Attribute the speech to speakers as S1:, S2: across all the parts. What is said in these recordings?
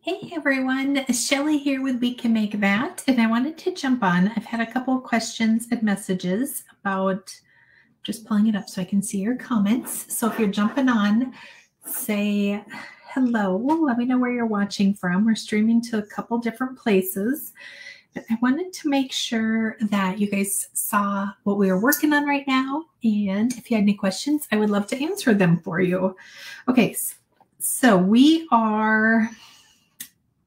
S1: Hey everyone, Shelly here with We Can Make That, and I wanted to jump on. I've had a couple of questions and messages about just pulling it up so I can see your comments. So if you're jumping on, say hello. Let me know where you're watching from. We're streaming to a couple different places. But I wanted to make sure that you guys saw what we are working on right now. And if you had any questions, I would love to answer them for you. Okay, so we are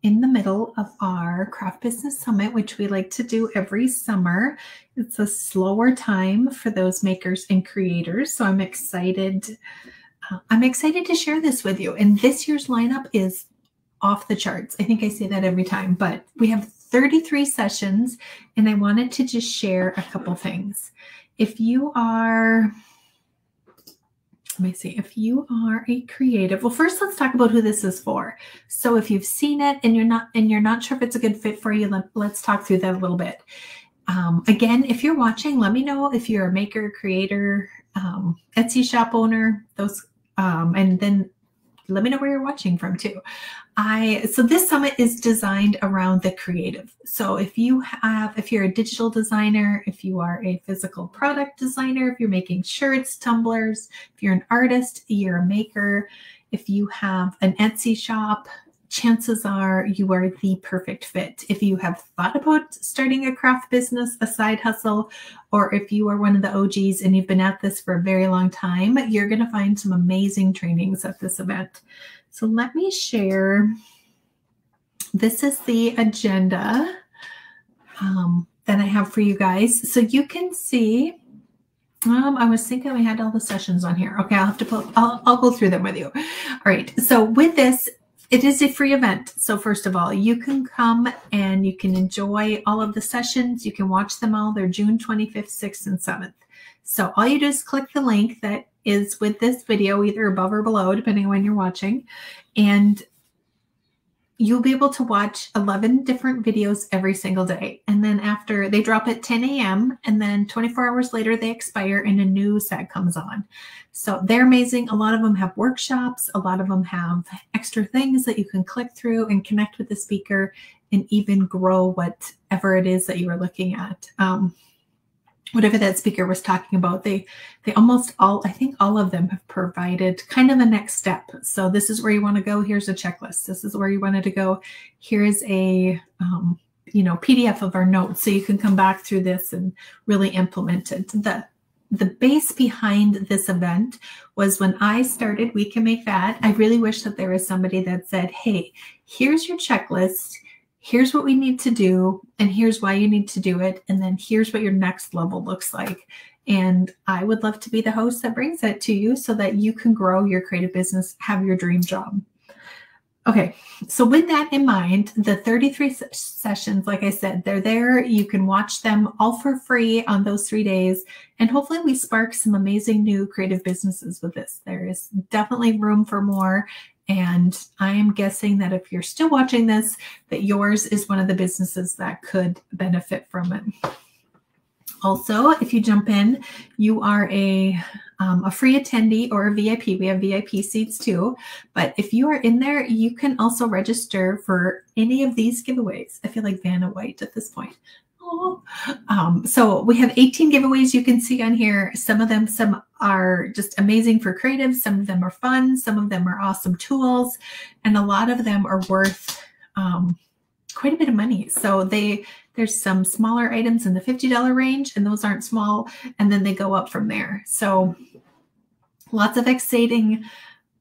S1: in the middle of our Craft Business Summit, which we like to do every summer. It's a slower time for those makers and creators. So I'm excited. Uh, I'm excited to share this with you. And this year's lineup is off the charts. I think I say that every time, but we have 33 sessions, and I wanted to just share a couple things. If you are let me see if you are a creative well first let's talk about who this is for. So if you've seen it and you're not and you're not sure if it's a good fit for you let, us talk through that a little bit. Um, again if you're watching let me know if you're a maker creator um, etsy shop owner those um, and then let me know where you're watching from too. I so this summit is designed around the creative. So if you have if you're a digital designer, if you are a physical product designer, if you're making shirts, tumblers, if you're an artist, you're a maker, if you have an Etsy shop, chances are you are the perfect fit. If you have thought about starting a craft business, a side hustle, or if you are one of the OGs and you've been at this for a very long time, you're going to find some amazing trainings at this event. So let me share. This is the agenda um, that I have for you guys. So you can see um, I was thinking we had all the sessions on here. Okay, I'll have to put, I'll, I'll go through them with you. All right. So with this, it is a free event. So first of all, you can come and you can enjoy all of the sessions. You can watch them all. They're June 25th, 6th, and 7th. So all you do is click the link that is with this video, either above or below, depending on when you're watching. And you'll be able to watch 11 different videos every single day. And then after they drop at 10 a.m. and then 24 hours later, they expire and a new set comes on. So they're amazing. A lot of them have workshops. A lot of them have extra things that you can click through and connect with the speaker and even grow whatever it is that you are looking at. Um, whatever that speaker was talking about they they almost all i think all of them have provided kind of a next step. So this is where you want to go here's a checklist. This is where you wanted to go. Here's a um, you know pdf of our notes so you can come back through this and really implement it. The the base behind this event was when I started We Can Make That. I really wish that there was somebody that said, Hey, here's your checklist here's what we need to do and here's why you need to do it and then here's what your next level looks like. And i would love to be the host that brings that to you so that you can grow your creative business have your dream job. Okay so with that in mind the 33 sessions like i said they're there. You can watch them all for free on those three days and hopefully we spark some amazing new creative businesses with this. There is definitely room for more and I am guessing that if you're still watching this, that yours is one of the businesses that could benefit from it. Also, if you jump in, you are a um, a free attendee or a VIP. We have VIP seats too. But if you are in there, you can also register for any of these giveaways. I feel like Vanna White at this point. Um, so we have 18 giveaways you can see on here. Some of them, some are just amazing for creatives. Some of them are fun. Some of them are awesome tools. And a lot of them are worth um, quite a bit of money. So they there's some smaller items in the $50 range and those aren't small. And then they go up from there. So lots of exciting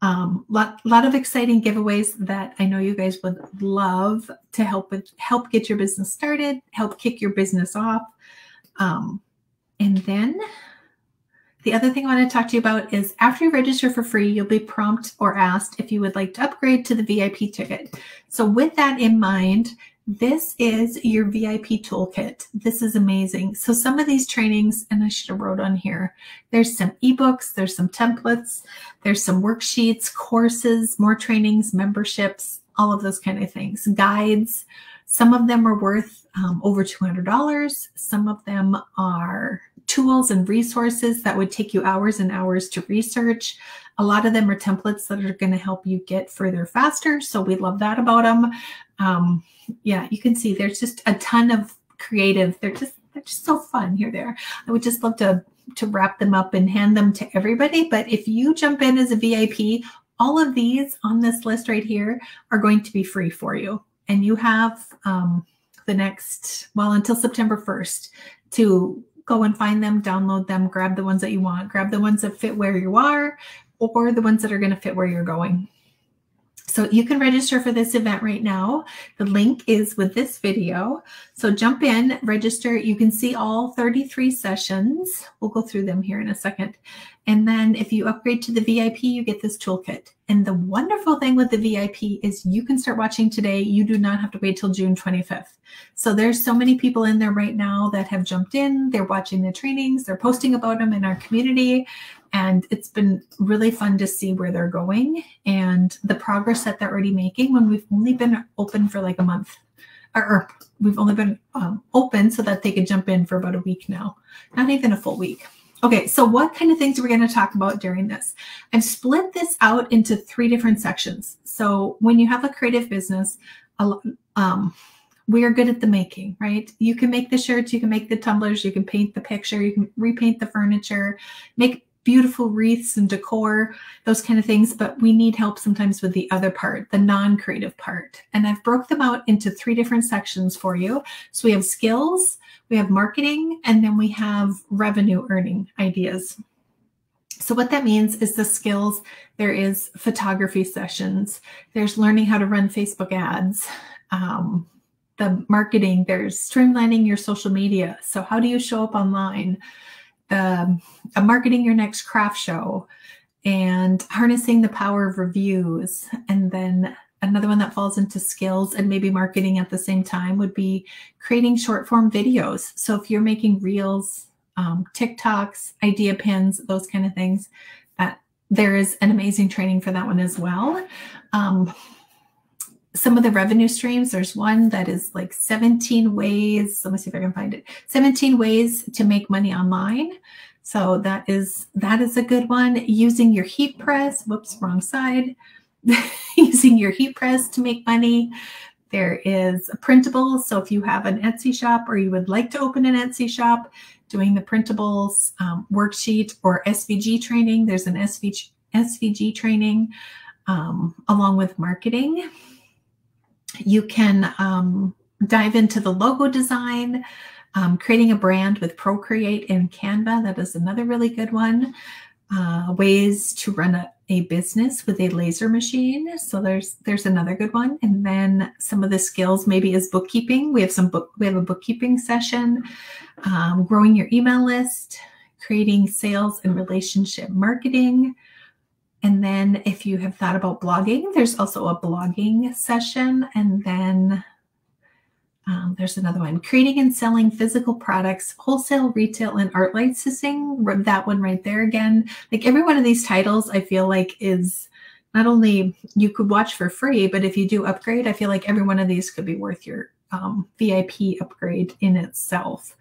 S1: um, lot lot of exciting giveaways that I know you guys would love to help with help get your business started, help kick your business off. Um, and then the other thing I want to talk to you about is after you register for free, you'll be prompted or asked if you would like to upgrade to the VIP ticket. So with that in mind, this is your VIP toolkit. This is amazing. So some of these trainings, and I should have wrote on here, there's some ebooks, there's some templates, there's some worksheets, courses, more trainings, memberships, all of those kind of things, guides. Some of them are worth um, over $200. Some of them are tools and resources that would take you hours and hours to research. A lot of them are templates that are going to help you get further faster. So we love that about them. Um, yeah, you can see there's just a ton of creative. They're just they're just so fun here. There, I would just love to to wrap them up and hand them to everybody. But if you jump in as a VIP, all of these on this list right here are going to be free for you. And you have um, the next, well, until September 1st to go and find them, download them, grab the ones that you want, grab the ones that fit where you are, or the ones that are going to fit where you're going. So you can register for this event right now. The link is with this video. So jump in, register. You can see all 33 sessions. We'll go through them here in a second. And then if you upgrade to the VIP, you get this toolkit. And the wonderful thing with the VIP is you can start watching today. You do not have to wait till June 25th. So there's so many people in there right now that have jumped in. They're watching the trainings. They're posting about them in our community. And it's been really fun to see where they're going and the progress that they're already making when we've only been open for like a month. Or, or we've only been um, open so that they could jump in for about a week now, not even a full week. Okay, so what kind of things are we going to talk about during this? I've split this out into three different sections. So when you have a creative business, um, we are good at the making, right? You can make the shirts, you can make the tumblers, you can paint the picture, you can repaint the furniture, make beautiful wreaths and decor, those kind of things. But we need help sometimes with the other part, the non-creative part. And I've broke them out into three different sections for you. So we have skills, we have marketing, and then we have revenue earning ideas. So what that means is the skills, there is photography sessions, there's learning how to run Facebook ads, um, the marketing, there's streamlining your social media. So how do you show up online? The uh, marketing your next craft show and harnessing the power of reviews and then another one that falls into skills and maybe marketing at the same time would be creating short form videos. So if you're making reels, um, TikToks, idea pins, those kind of things, that there is an amazing training for that one as well. Um, some of the revenue streams, there's one that is like 17 ways. Let me see if I can find it. 17 ways to make money online. So that is that is a good one. Using your heat press. Whoops, wrong side. using your heat press to make money. There is a printable. So if you have an Etsy shop or you would like to open an Etsy shop, doing the printables um, worksheet or SVG training, there's an SVG, SVG training um, along with marketing. You can um, dive into the logo design, um, creating a brand with Procreate and Canva. That is another really good one. Uh, ways to run a, a business with a laser machine. So there's there's another good one. And then some of the skills maybe is bookkeeping. We have some book we have a bookkeeping session, um, growing your email list, creating sales and relationship marketing. And then if you have thought about blogging, there's also a blogging session. And then um, there's another one creating and selling physical products, wholesale, retail, and art licensing. That one right there again. Like every one of these titles, I feel like is not only you could watch for free, but if you do upgrade, I feel like every one of these could be worth your um, VIP upgrade in itself.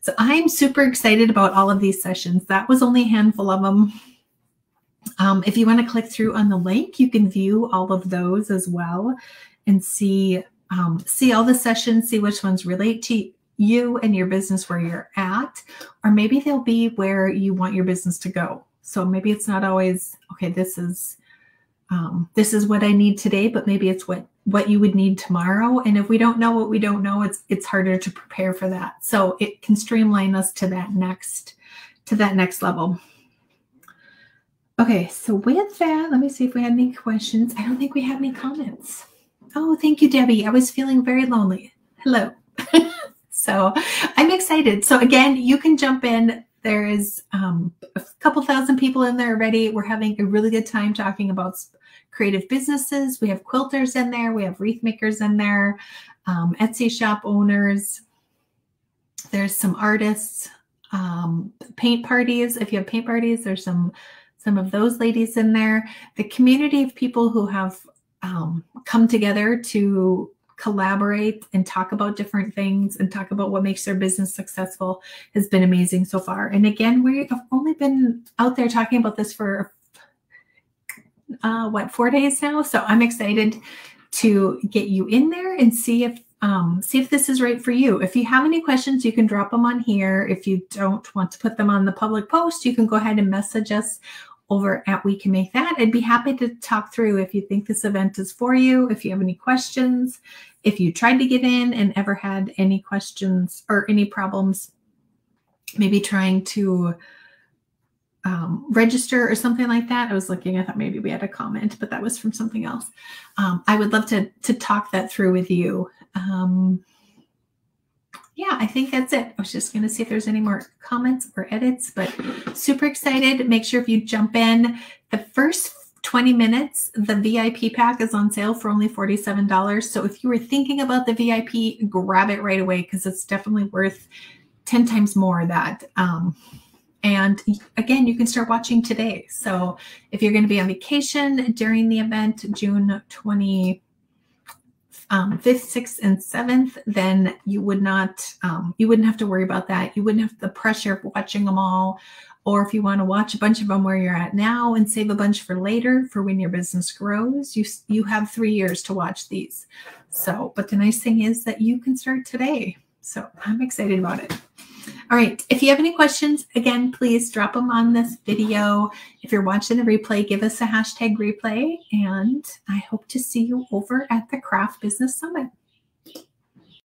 S1: So I'm super excited about all of these sessions. That was only a handful of them. Um, if you want to click through on the link, you can view all of those as well and see um, see all the sessions, see which ones relate to you and your business where you're at, or maybe they'll be where you want your business to go. So maybe it's not always okay. This is um, this is what I need today, but maybe it's what what you would need tomorrow. And if we don't know what we don't know, it's it's harder to prepare for that. So it can streamline us to that next to that next level. Okay, so with that, let me see if we had any questions. I don't think we have any comments. Oh, thank you, Debbie. I was feeling very lonely. Hello. so I'm excited. So again, you can jump in. There is um, a couple thousand people in there already. We're having a really good time talking about creative businesses. We have quilters in there. We have wreath makers in there, um, Etsy shop owners. There's some artists, um, paint parties. If you have paint parties, there's some some of those ladies in there. The community of people who have um, come together to collaborate and talk about different things and talk about what makes their business successful has been amazing so far. And again, we have only been out there talking about this for uh, what four days now. So I'm excited to get you in there and see if um, see if this is right for you. If you have any questions, you can drop them on here. If you don't want to put them on the public post, you can go ahead and message us over at We Can Make That. I'd be happy to talk through if you think this event is for you, if you have any questions, if you tried to get in and ever had any questions or any problems, maybe trying to um, register or something like that. I was looking, I thought maybe we had a comment, but that was from something else. Um, I would love to, to talk that through with you. Um, yeah, I think that's it. I was just going to see if there's any more comments or edits, but super excited. Make sure if you jump in the first 20 minutes, the VIP pack is on sale for only $47. So if you were thinking about the VIP, grab it right away because it's definitely worth 10 times more that. Um, and again, you can start watching today. So if you're going to be on vacation during the event, June 20, um, 5th, 6th, and 7th, then you would not, um, you wouldn't have to worry about that. You wouldn't have the pressure of watching them all. Or if you want to watch a bunch of them where you're at now and save a bunch for later for when your business grows, you, you have three years to watch these. So, but the nice thing is that you can start today. So I'm excited about it. All right. If you have any questions, again, please drop them on this video. If you're watching the replay, give us a hashtag replay. And I hope to see you over at the Craft Business Summit.